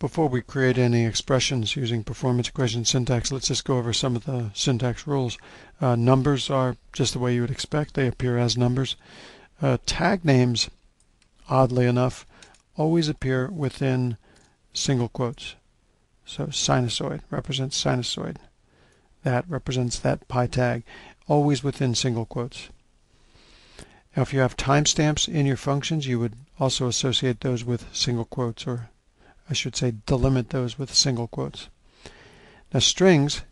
Before we create any expressions using performance equation syntax, let's just go over some of the syntax rules. Uh, numbers are just the way you would expect. They appear as numbers. Uh, tag names, oddly enough, always appear within single quotes. So sinusoid represents sinusoid. That represents that pi tag, always within single quotes. Now if you have timestamps in your functions, you would also associate those with single quotes or I should say delimit those with single quotes. Now strings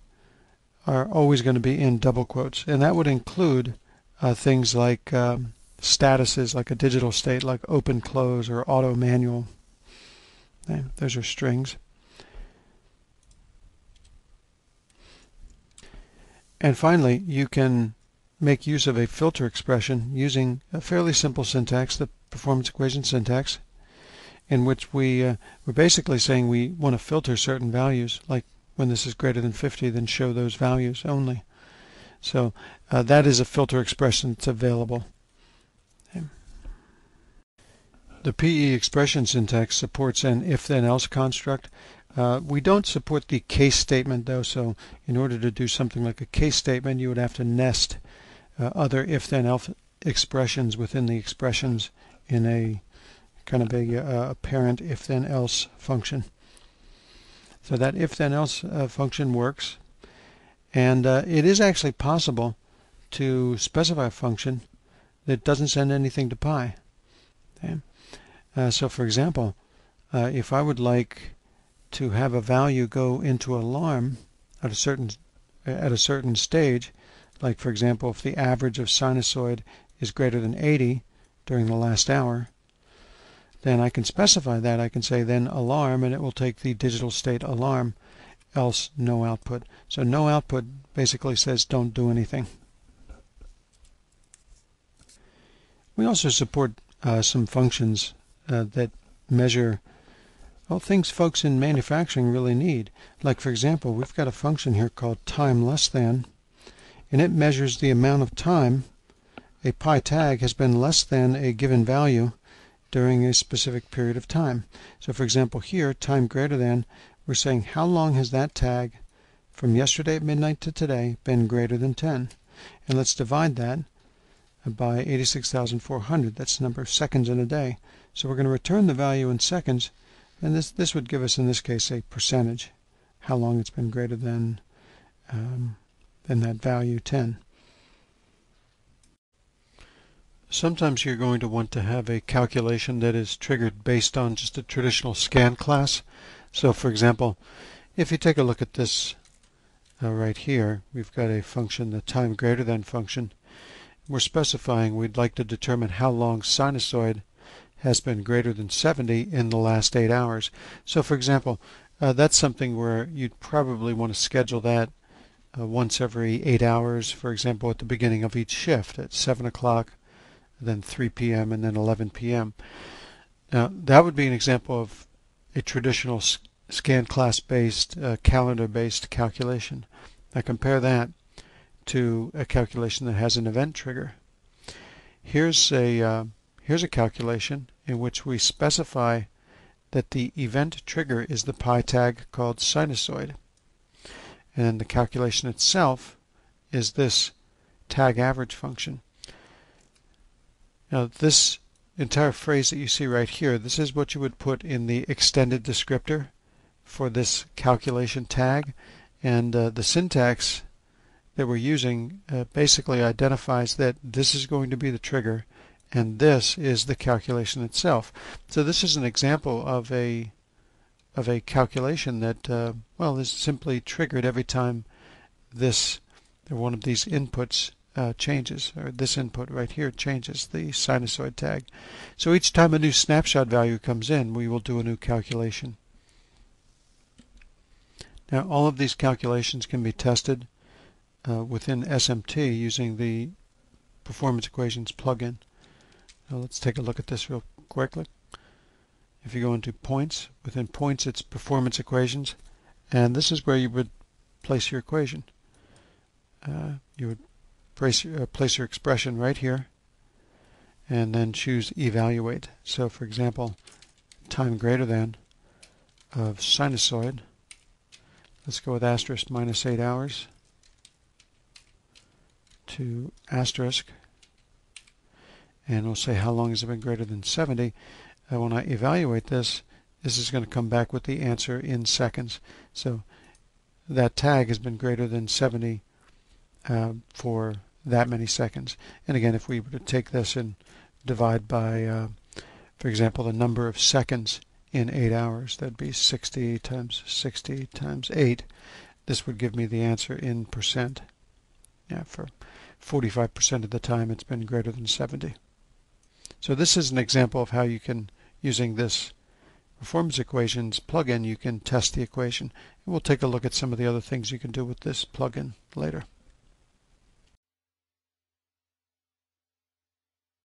are always going to be in double quotes, and that would include uh, things like um, statuses, like a digital state, like open, close, or auto manual. Okay, those are strings. And finally, you can make use of a filter expression using a fairly simple syntax, the performance equation syntax in which we uh, we're basically saying we want to filter certain values, like when this is greater than 50, then show those values only. So uh, that is a filter expression that's available. Okay. The PE expression syntax supports an if-then-else construct. Uh, we don't support the case statement though, so in order to do something like a case statement, you would have to nest uh, other if-then-else expressions within the expressions in a kind of a, uh, a parent if-then-else function. So that if-then-else uh, function works. And uh, it is actually possible to specify a function that doesn't send anything to pi. Okay? Uh, so for example, uh, if I would like to have a value go into alarm at a certain at a certain stage, like for example, if the average of sinusoid is greater than 80 during the last hour, then I can specify that. I can say then alarm and it will take the digital state alarm else no output. So no output basically says don't do anything. We also support uh, some functions uh, that measure well, things folks in manufacturing really need. Like for example, we've got a function here called time less than, and it measures the amount of time a pi tag has been less than a given value during a specific period of time. So for example here, time greater than, we're saying how long has that tag from yesterday at midnight to today been greater than 10? And let's divide that by 86,400. That's the number of seconds in a day. So we're going to return the value in seconds, and this, this would give us, in this case, a percentage, how long it's been greater than, um, than that value 10. Sometimes you're going to want to have a calculation that is triggered based on just a traditional scan class. So for example, if you take a look at this uh, right here, we've got a function, the time greater than function. We're specifying we'd like to determine how long sinusoid has been greater than 70 in the last 8 hours. So for example, uh, that's something where you'd probably want to schedule that uh, once every 8 hours, for example, at the beginning of each shift at 7 o'clock, then 3 p.m., and then 11 p.m. Now, that would be an example of a traditional scan class based, uh, calendar based calculation. Now, compare that to a calculation that has an event trigger. Here's a, uh, here's a calculation in which we specify that the event trigger is the pi tag called sinusoid. And the calculation itself is this tag average function. Now this entire phrase that you see right here, this is what you would put in the extended descriptor for this calculation tag. And uh, the syntax that we're using uh, basically identifies that this is going to be the trigger and this is the calculation itself. So this is an example of a of a calculation that uh, well is simply triggered every time this one of these inputs uh, changes, or this input right here changes the sinusoid tag. So each time a new snapshot value comes in, we will do a new calculation. Now all of these calculations can be tested uh, within SMT using the performance equations plugin. Now let's take a look at this real quickly. If you go into points, within points it's performance equations, and this is where you would place your equation. Uh, you would place, uh, place your expression right here and then choose evaluate. So for example, time greater than, of sinusoid. Let's go with asterisk minus 8 hours to asterisk. And we'll say how long has it been greater than 70. Uh, when I evaluate this, this is going to come back with the answer in seconds. So that tag has been greater than 70 uh, for that many seconds. And again, if we were to take this and divide by, uh, for example, the number of seconds in 8 hours, that'd be 60 times 60 times 8. This would give me the answer in percent. Yeah, for 45% of the time it's been greater than 70. So this is an example of how you can, using this performance equations plugin, you can test the equation. And we'll take a look at some of the other things you can do with this plugin later.